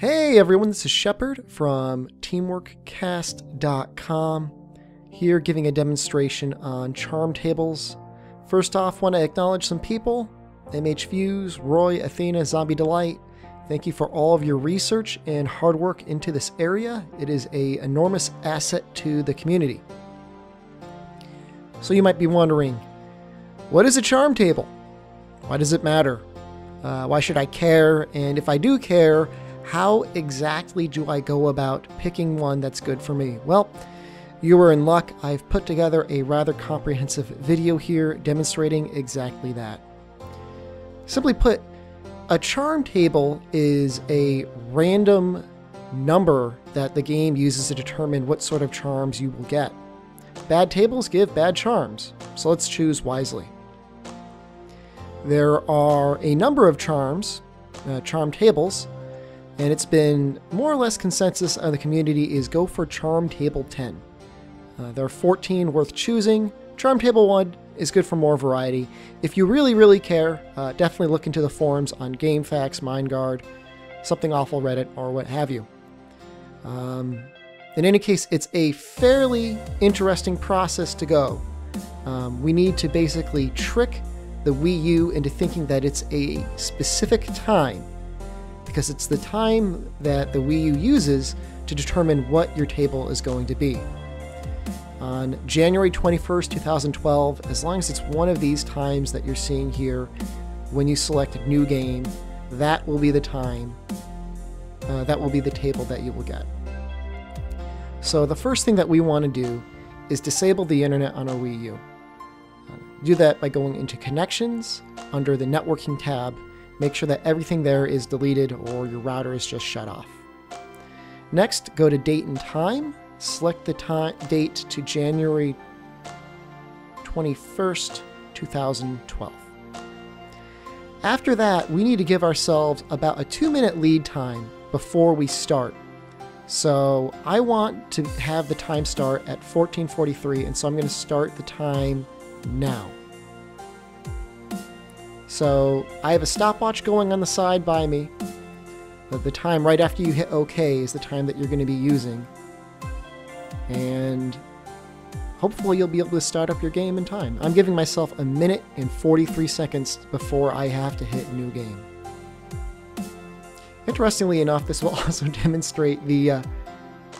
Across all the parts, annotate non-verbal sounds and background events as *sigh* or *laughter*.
Hey everyone, this is Shepard from TeamworkCast.com here giving a demonstration on charm tables. First off, want to acknowledge some people MHVuze, Roy, Athena, Zombie Delight. Thank you for all of your research and hard work into this area. It is a enormous asset to the community. So you might be wondering, what is a charm table? Why does it matter? Uh, why should I care? And if I do care, how exactly do I go about picking one that's good for me? Well, you are in luck. I've put together a rather comprehensive video here demonstrating exactly that. Simply put, a charm table is a random number that the game uses to determine what sort of charms you will get. Bad tables give bad charms, so let's choose wisely. There are a number of charms, uh, charm tables, and it's been more or less consensus of the community is go for charm table 10. Uh, there are 14 worth choosing. Charm table 1 is good for more variety. If you really, really care, uh, definitely look into the forums on GameFAQs, Minegarde, Something Awful Reddit, or what have you. Um, in any case, it's a fairly interesting process to go. Um, we need to basically trick the Wii U into thinking that it's a specific time, because it's the time that the Wii U uses to determine what your table is going to be. On January 21st, 2012, as long as it's one of these times that you're seeing here when you select New Game, that will be the time, uh, that will be the table that you will get. So the first thing that we want to do is disable the internet on our Wii U. Do that by going into Connections under the Networking tab. Make sure that everything there is deleted or your router is just shut off. Next, go to Date and Time. Select the time, date to January 21st, 2012. After that, we need to give ourselves about a two minute lead time before we start. So I want to have the time start at 1443, and so I'm going to start the time now. So I have a stopwatch going on the side by me. The time right after you hit OK is the time that you're going to be using. And hopefully you'll be able to start up your game in time. I'm giving myself a minute and 43 seconds before I have to hit new game. Interestingly enough, this will *laughs* also demonstrate the uh,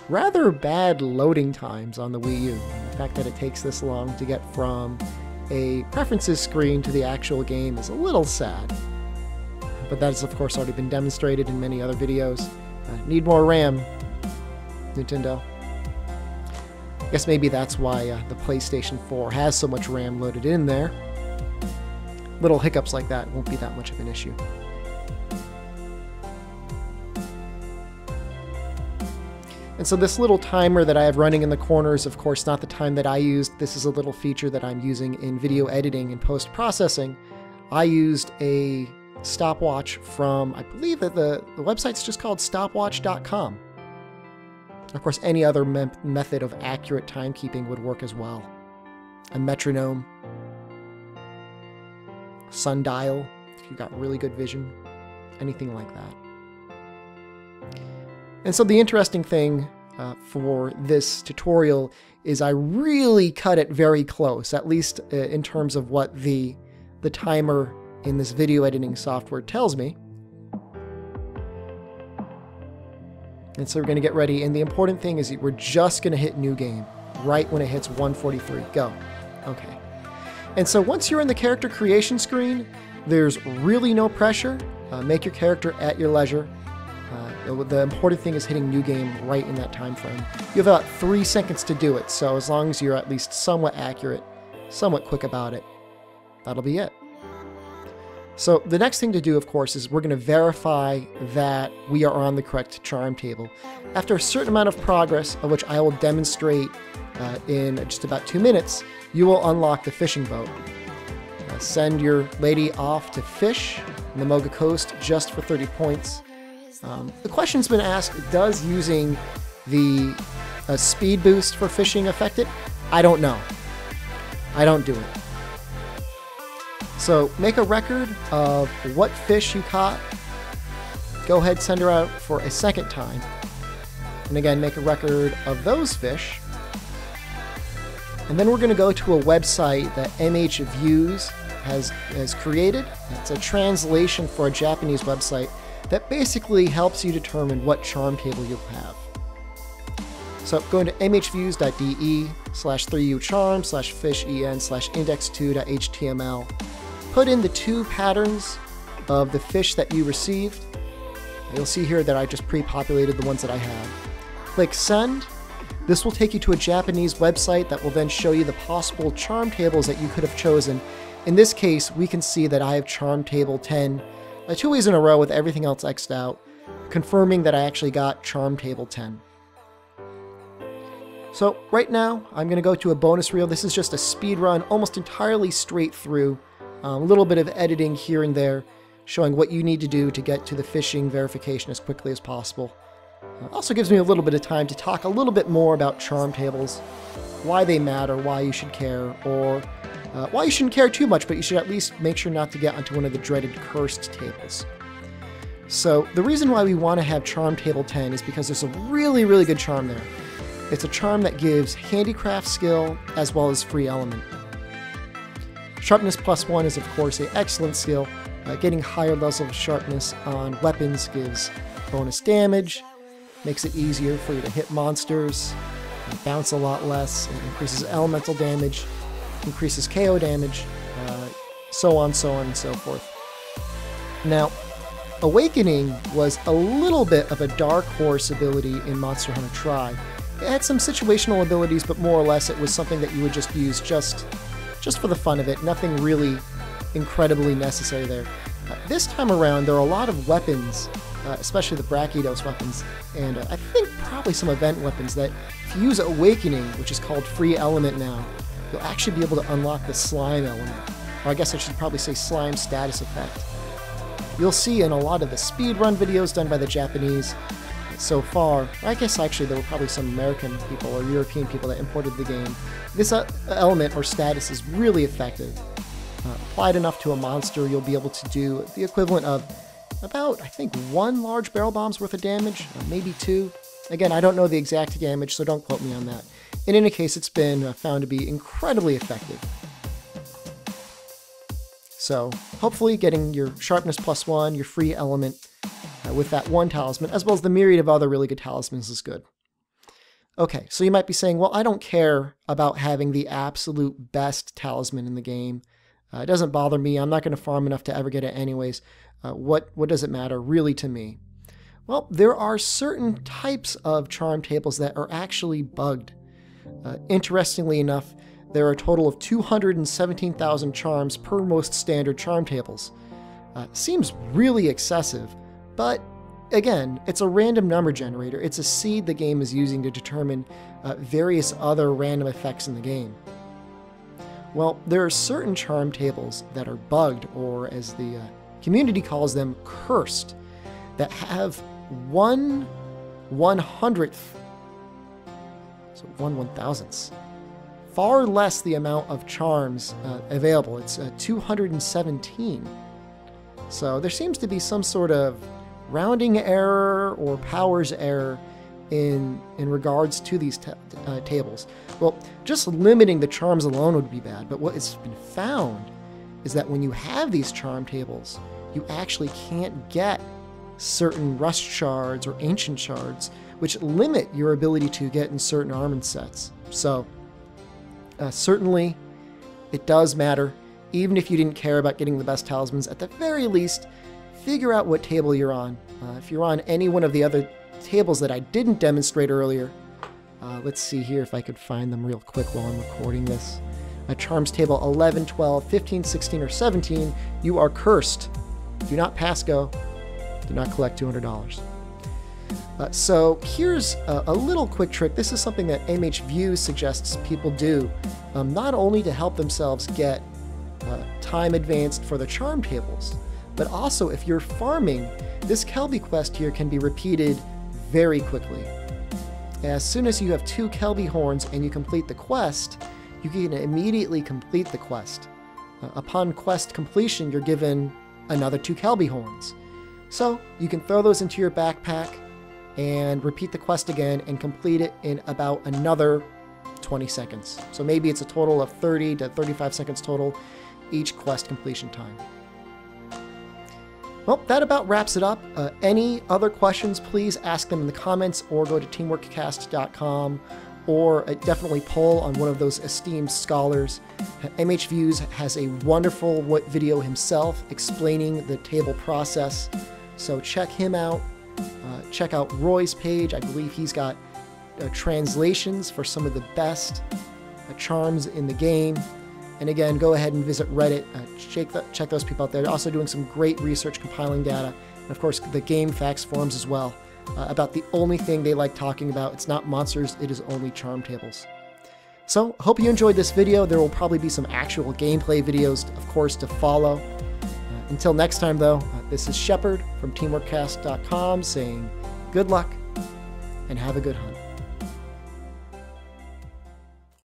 rather bad loading times on the Wii U. The fact that it takes this long to get from a preferences screen to the actual game is a little sad. But that has of course already been demonstrated in many other videos. Uh, need more RAM, Nintendo. I guess maybe that's why uh, the PlayStation 4 has so much RAM loaded in there. Little hiccups like that won't be that much of an issue. And so this little timer that I have running in the corner is of course not the time that I used. This is a little feature that I'm using in video editing and post-processing. I used a stopwatch from, I believe that the, the website's just called stopwatch.com. Of course, any other me method of accurate timekeeping would work as well. A metronome, sundial, if you've got really good vision, anything like that. And so the interesting thing uh, for this tutorial is I really cut it very close, at least uh, in terms of what the, the timer in this video editing software tells me. And so we're going to get ready. And the important thing is we're just going to hit new game right when it hits 143. Go. Okay. And so once you're in the character creation screen, there's really no pressure. Uh, make your character at your leisure. The important thing is hitting new game right in that time frame. You have about three seconds to do it, so as long as you're at least somewhat accurate, somewhat quick about it, that'll be it. So the next thing to do, of course, is we're going to verify that we are on the correct charm table. After a certain amount of progress, of which I will demonstrate uh, in just about two minutes, you will unlock the fishing boat. Uh, send your lady off to fish in the Moga Coast just for 30 points. Um, the question's been asked, does using the uh, speed boost for fishing affect it? I don't know. I don't do it. So make a record of what fish you caught. go ahead, send her out for a second time. And again, make a record of those fish. And then we're going to go to a website that MH Views has, has created. It's a translation for a Japanese website that basically helps you determine what charm table you'll have. So go into mhvuze.de slash 3ucharm slash fishen slash index2.html. Put in the two patterns of the fish that you received. You'll see here that I just pre-populated the ones that I have. Click send. This will take you to a Japanese website that will then show you the possible charm tables that you could have chosen. In this case, we can see that I have charm table 10 uh, two ways in a row with everything else xed out, confirming that I actually got charm table 10. So right now, I'm going to go to a bonus reel. This is just a speed run, almost entirely straight through. Um, a little bit of editing here and there, showing what you need to do to get to the fishing verification as quickly as possible. Uh, also gives me a little bit of time to talk a little bit more about charm tables, why they matter, why you should care, or uh, why you shouldn't care too much, but you should at least make sure not to get onto one of the dreaded cursed tables. So the reason why we want to have charm table 10 is because there's a really, really good charm there. It's a charm that gives handicraft skill as well as free element. Sharpness plus one is of course an excellent skill. Uh, getting higher levels of sharpness on weapons gives bonus damage, makes it easier for you to hit monsters, bounce a lot less, it increases elemental damage, increases KO damage, uh, so on, so on, and so forth. Now, Awakening was a little bit of a dark horse ability in Monster Hunter Tri. It had some situational abilities, but more or less it was something that you would just use just, just for the fun of it. Nothing really incredibly necessary there. Uh, this time around, there are a lot of weapons, uh, especially the Brachydios weapons, and uh, I think probably some event weapons that if you use Awakening, which is called Free Element now, you'll actually be able to unlock the slime element. Or I guess I should probably say slime status effect. You'll see in a lot of the speedrun videos done by the Japanese so far, I guess actually there were probably some American people or European people that imported the game, this uh, element or status is really effective. Uh, applied enough to a monster, you'll be able to do the equivalent of about, I think, one large barrel bomb's worth of damage, maybe two. Again, I don't know the exact damage, so don't quote me on that. In any case, it's been uh, found to be incredibly effective. So, hopefully getting your sharpness plus one, your free element uh, with that one talisman, as well as the myriad of other really good talismans is good. Okay, so you might be saying, well, I don't care about having the absolute best talisman in the game. Uh, it doesn't bother me. I'm not going to farm enough to ever get it anyways. Uh, what, what does it matter really to me? Well, there are certain types of charm tables that are actually bugged. Uh, interestingly enough, there are a total of 217,000 charms per most standard charm tables. Uh, seems really excessive, but again, it's a random number generator. It's a seed the game is using to determine uh, various other random effects in the game. Well, there are certain charm tables that are bugged, or as the uh, community calls them, cursed, that have one one hundredth so one one thousandths. Far less the amount of charms uh, available. It's uh, 217. So there seems to be some sort of rounding error or powers error in in regards to these uh, tables. Well, just limiting the charms alone would be bad, but what has been found is that when you have these charm tables, you actually can't get certain rust shards or ancient shards which limit your ability to get in certain armament sets. So, uh, certainly, it does matter. Even if you didn't care about getting the best talismans, at the very least, figure out what table you're on. Uh, if you're on any one of the other tables that I didn't demonstrate earlier, uh, let's see here if I could find them real quick while I'm recording this. At Charms table 11, 12, 15, 16, or 17, you are cursed. Do not pass go. Not collect $200. Uh, so here's a, a, little quick trick. This is something that MHVuze suggests people do, um, not only to help themselves get uh, time advanced for the charm tables, but also if you're farming, this Kelbi quest here can be repeated very quickly. As soon as you have two Kelbi horns and you complete the quest, you can immediately complete the quest. Uh, upon quest completion, you're given another two Kelbi horns. So you can throw those into your backpack and repeat the quest again and complete it in about another 20 seconds. So maybe it's a total of 30 to 35 seconds total each quest completion time. Well, that about wraps it up. Uh, any other questions, please ask them in the comments or go to teamworkcast.com or uh, definitely poll on one of those esteemed scholars. MHVuze has a wonderful video himself explaining the table process, so check him out. Uh, check out Roy's page. I believe he's got uh, translations for some of the best uh, charms in the game. And again, go ahead and visit Reddit. Uh, check, the, check those people out there. They're also doing some great research, compiling data, and of course the GameFAQs forums as well. Uh, about the only thing they like talking about. It's not monsters, it is only charm tables. So, hope you enjoyed this video. There will probably be some actual gameplay videos, of course, to follow. Until next time, though, uh, this is Shepard from TeamworkCast.com saying good luck and have a good hunt.